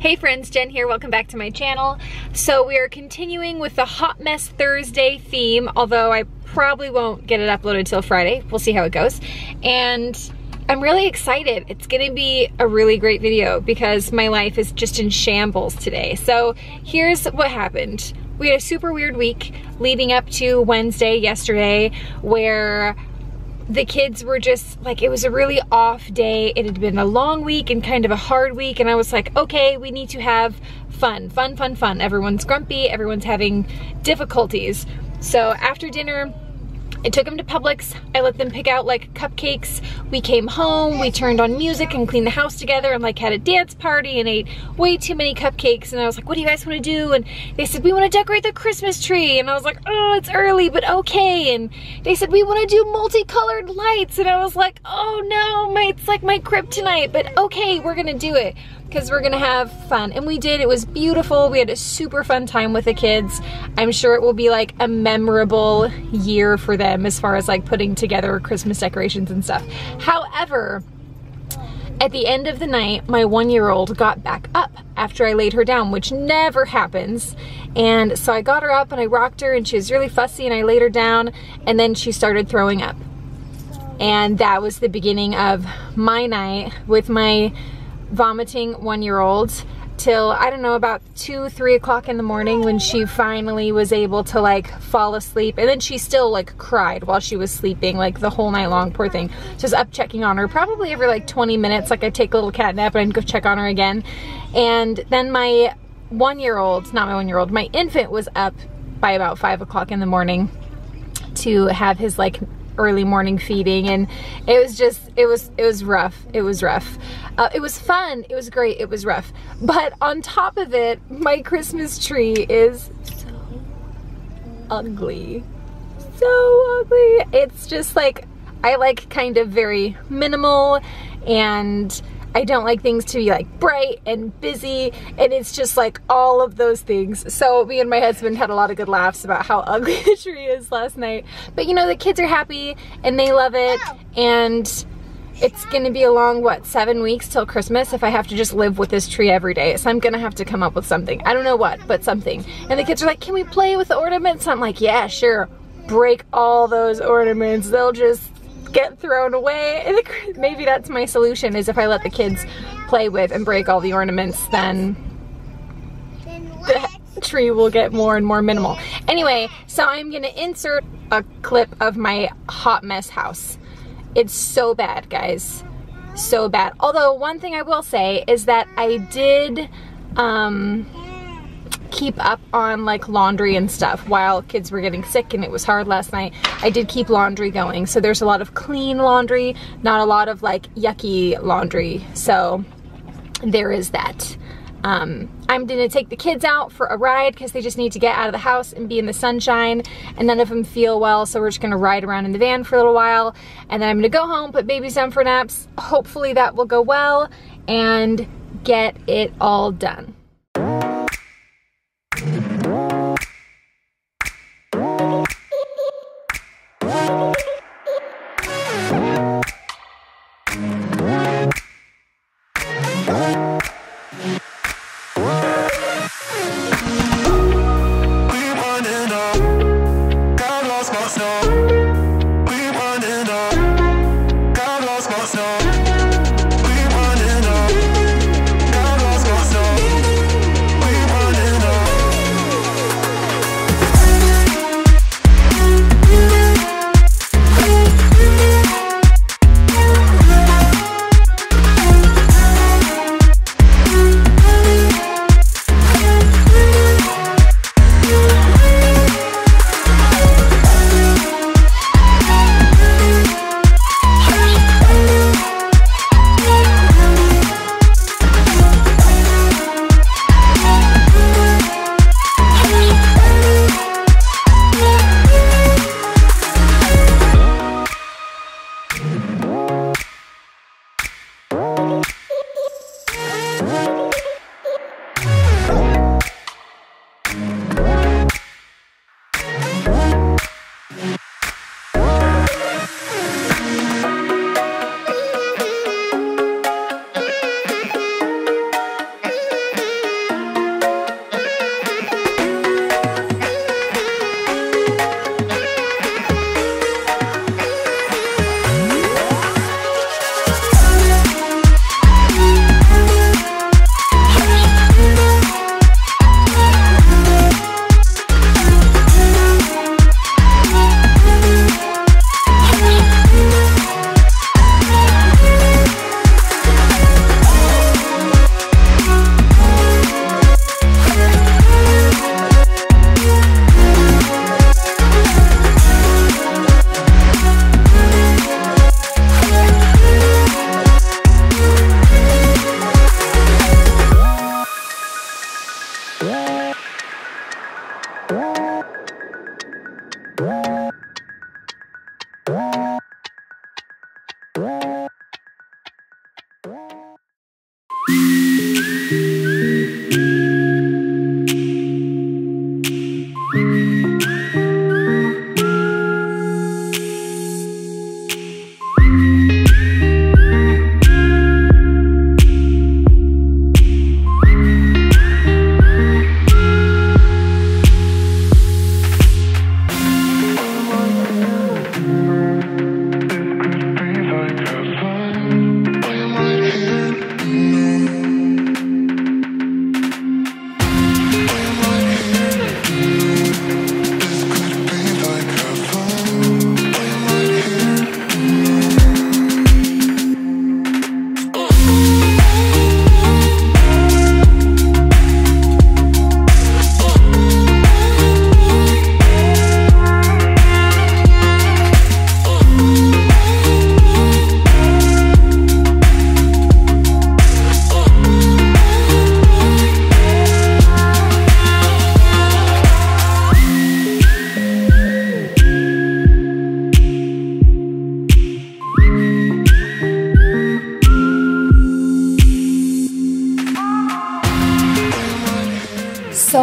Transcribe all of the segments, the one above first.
Hey friends, Jen here, welcome back to my channel. So we are continuing with the Hot Mess Thursday theme, although I probably won't get it uploaded till Friday. We'll see how it goes. And I'm really excited. It's gonna be a really great video because my life is just in shambles today. So here's what happened. We had a super weird week leading up to Wednesday yesterday where the kids were just like, it was a really off day. It had been a long week and kind of a hard week. And I was like, okay, we need to have fun, fun, fun, fun. Everyone's grumpy, everyone's having difficulties. So after dinner, I took them to Publix. I let them pick out like cupcakes. We came home, we turned on music and cleaned the house together and like had a dance party and ate way too many cupcakes. And I was like, what do you guys want to do? And they said, we want to decorate the Christmas tree. And I was like, oh, it's early, but okay. And they said, we want to do multicolored lights. And I was like, oh no, my, it's like my kryptonite, but okay, we're to do it because we're gonna have fun. And we did, it was beautiful. We had a super fun time with the kids. I'm sure it will be like a memorable year for them as far as like putting together Christmas decorations and stuff. However, at the end of the night, my one-year-old got back up after I laid her down, which never happens. And so I got her up and I rocked her and she was really fussy and I laid her down and then she started throwing up. And that was the beginning of my night with my vomiting one-year-old till I don't know about two three o'clock in the morning when she finally was able to like fall asleep. And then she still like cried while she was sleeping like the whole night long poor thing. Just up checking on her probably every like 20 minutes. Like I take a little cat nap and I'd go check on her again. And then my one-year-old not my one-year-old my infant was up by about five o'clock in the morning to have his like early morning feeding and it was just it was it was rough. It was rough. Uh, it was fun. It was great. It was rough. But on top of it my christmas tree is so ugly. So ugly. It's just like i like kind of very minimal and I don't like things to be like bright and busy and it's just like all of those things. So me and my husband had a lot of good laughs about how ugly the tree is last night. But you know, the kids are happy and they love it and it's gonna be a long, what, seven weeks till Christmas if I have to just live with this tree every day. So I'm gonna have to come up with something. I don't know what, but something. And the kids are like, can we play with the ornaments? I'm like, yeah, sure. Break all those ornaments. They'll just get thrown away. And maybe that's my solution is if I let the kids play with and break all the ornaments, then the tree will get more and more minimal. Anyway, so I'm gonna insert a clip of my hot mess house. It's so bad, guys. So bad. Although one thing I will say is that I did um, keep up on like laundry and stuff while kids were getting sick and it was hard last night. I did keep laundry going. So there's a lot of clean laundry, not a lot of like yucky laundry. So there is that. Um, I'm gonna take the kids out for a ride because they just need to get out of the house and be in the sunshine and none of them feel well so we're just gonna ride around in the van for a little while and then I'm gonna go home, put babies down for naps. Hopefully that will go well and get it all done.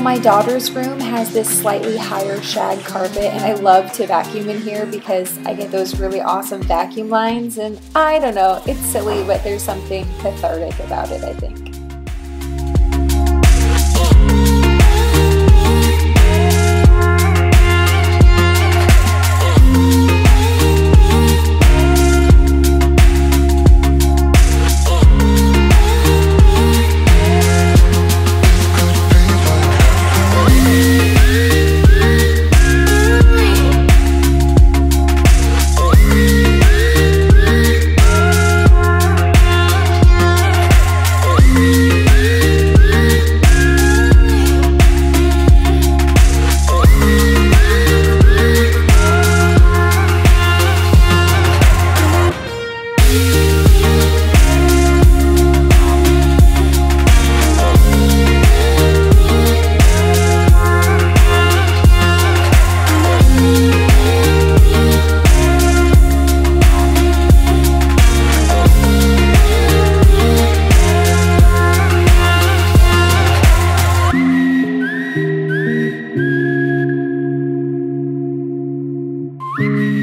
My daughter's room has this slightly higher shag carpet and I love to vacuum in here because I get those really awesome vacuum lines and I don't know, it's silly but there's something cathartic about it I think. And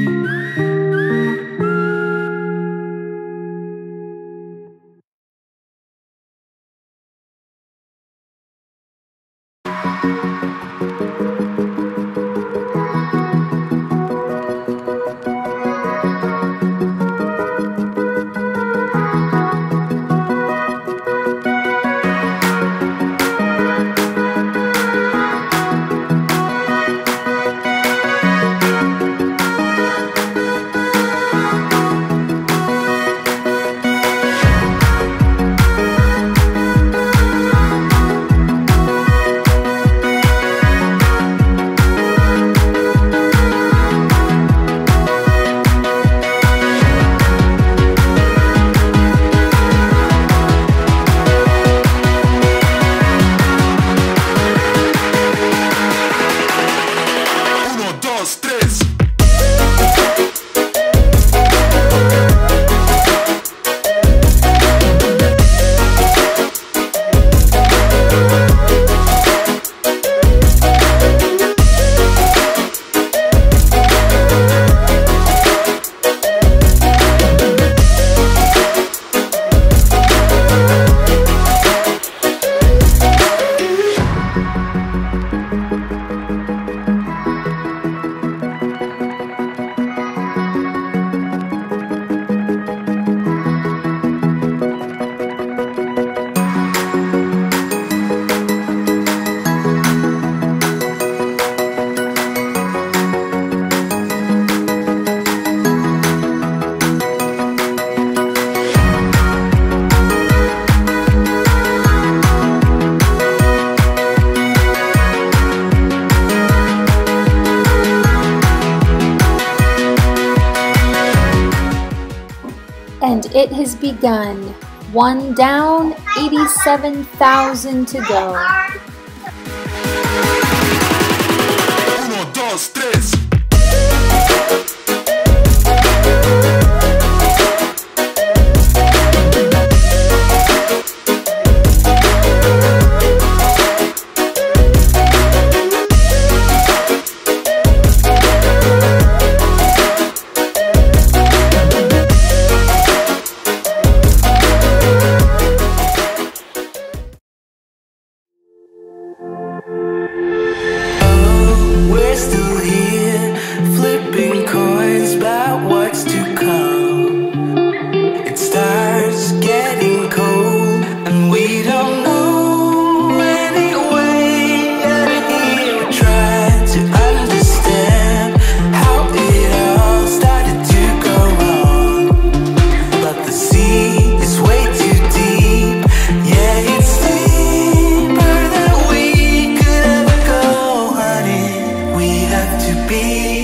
begun. One down, 87,000 to go. Uno, dos, tres. be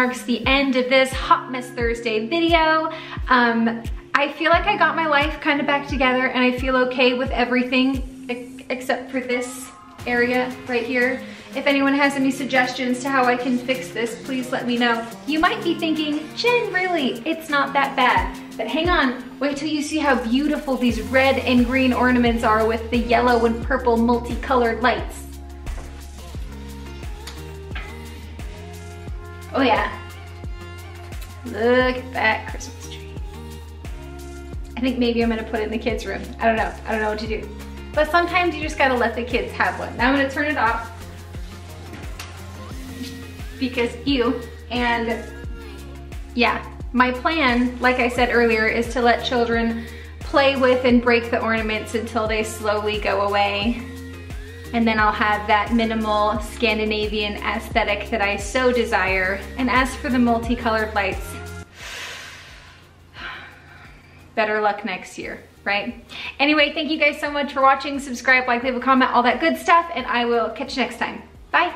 marks the end of this Hot Mess Thursday video. Um, I feel like I got my life kind of back together and I feel okay with everything except for this area right here. If anyone has any suggestions to how I can fix this, please let me know. You might be thinking, Jen, really, it's not that bad. But hang on, wait till you see how beautiful these red and green ornaments are with the yellow and purple multicolored lights. Oh yeah. Look at that Christmas tree. I think maybe I'm gonna put it in the kids' room. I don't know, I don't know what to do. But sometimes you just gotta let the kids have one. Now I'm gonna turn it off because you and yeah, my plan, like I said earlier, is to let children play with and break the ornaments until they slowly go away. And then I'll have that minimal Scandinavian aesthetic that I so desire. And as for the multicolored lights, better luck next year, right? Anyway, thank you guys so much for watching. Subscribe, like, leave a comment, all that good stuff, and I will catch you next time. Bye.